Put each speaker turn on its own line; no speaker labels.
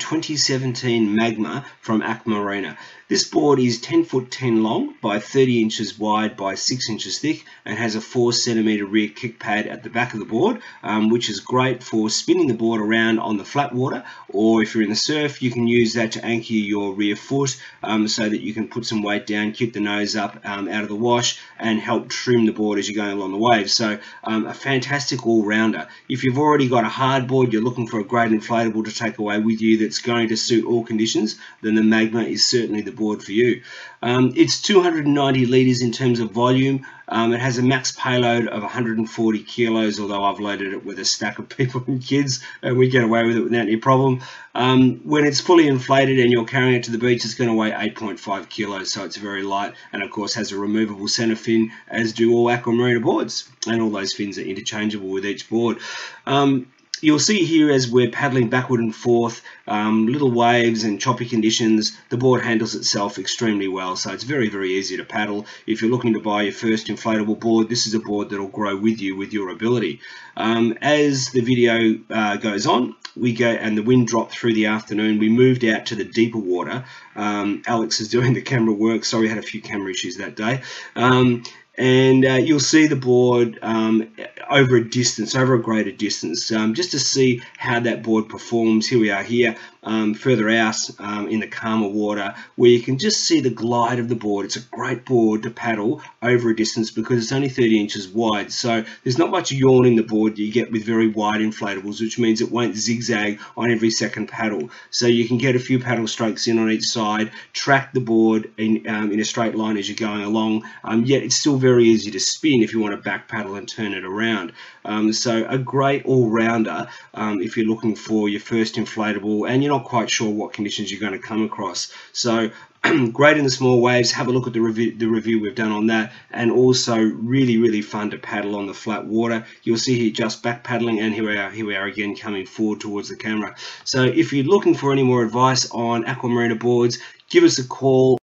2017 Magma from Aqua Marina. This board is 10 foot 10 long by 30 inches wide by 6 inches thick and has a 4 centimeter rear kick pad at the back of the board um, which is great for spinning the board around on the flat water or if you're in the surf you can use that to anchor your rear foot um, so that you can put some weight down, keep the nose up um, out of the wash and help trim the board as you're going along the waves. So um, a fantastic all-rounder. If you've already got a hard board, you're looking for a great inflatable to take away with you that's going to suit all conditions, then the Magma is certainly the board for you. Um, it's 290 litres in terms of volume. Um, it has a max payload of 140 kilos, although I've loaded it with a stack of people and kids, and we get away with it without any problem. Um, when it's fully inflated and you're carrying it to the beach, it's going to weigh 8.5 kilos, so it's very light, and of course has a removable center fin, as do all Aqua Marina boards, and all those fins are interchangeable with each board. Um, you'll see here as we're paddling backward and forth, um, little waves and choppy conditions, the board handles itself extremely well. So it's very, very easy to paddle. If you're looking to buy your first inflatable board, this is a board that'll grow with you with your ability. Um, as the video uh, goes on, we go and the wind dropped through the afternoon. We moved out to the deeper water. Um, Alex is doing the camera work. Sorry, we had a few camera issues that day. Um, and uh, you'll see the board um, over a distance, over a greater distance, um, just to see how that board performs. Here we are here, um, further out um, in the calmer water, where you can just see the glide of the board. It's a great board to paddle over a distance because it's only 30 inches wide. So there's not much yaw in the board you get with very wide inflatables, which means it won't zigzag on every second paddle. So you can get a few paddle strokes in on each side, track the board in, um, in a straight line as you're going along, um, yet it's still very easy to spin if you want to back paddle and turn it around. Um, so a great all-rounder um, if you're looking for your first inflatable and you're not quite sure what conditions you're going to come across. So great in the small waves. Have a look at the review, the review we've done on that, and also really, really fun to paddle on the flat water. You'll see here just back paddling, and here we are, here we are again coming forward towards the camera. So if you're looking for any more advice on Aqua Marina boards, give us a call.